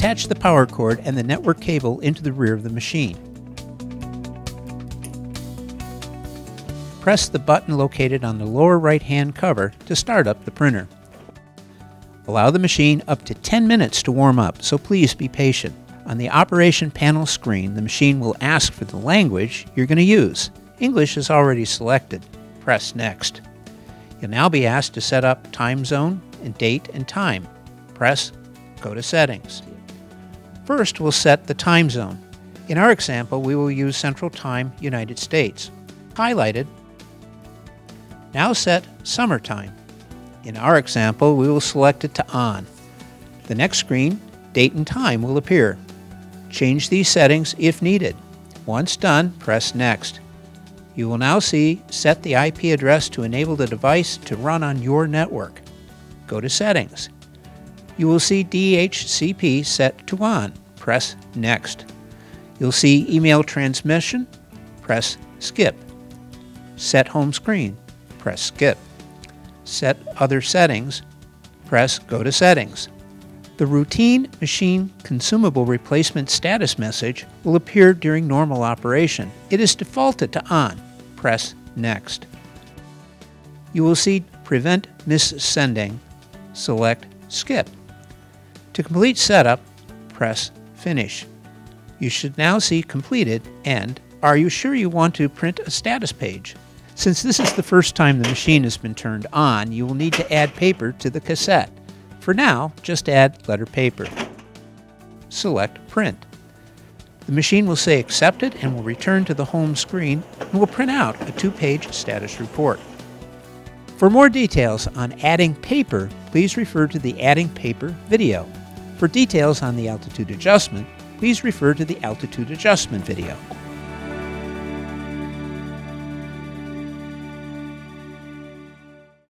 attach the power cord and the network cable into the rear of the machine. Press the button located on the lower right hand cover to start up the printer. Allow the machine up to 10 minutes to warm up, so please be patient. On the operation panel screen, the machine will ask for the language you're going to use. English is already selected. Press Next. You'll now be asked to set up time zone and date and time. Press Go to Settings. First, we'll set the time zone. In our example, we will use Central Time, United States. Highlighted. Now set Summertime. In our example, we will select it to On. The next screen, date and time, will appear. Change these settings if needed. Once done, press Next. You will now see Set the IP address to enable the device to run on your network. Go to Settings. You will see DHCP set to On. Press Next. You'll see Email Transmission. Press Skip. Set Home Screen. Press Skip. Set Other Settings. Press Go to Settings. The routine machine consumable replacement status message will appear during normal operation. It is defaulted to on. Press Next. You will see Prevent Missending. Select Skip. To complete setup, press Finish. You should now see Completed and Are you sure you want to print a status page? Since this is the first time the machine has been turned on, you will need to add paper to the cassette. For now, just add letter paper. Select Print. The machine will say accepted and will return to the home screen and will print out a two-page status report. For more details on adding paper, please refer to the Adding Paper video. For details on the altitude adjustment, please refer to the altitude adjustment video.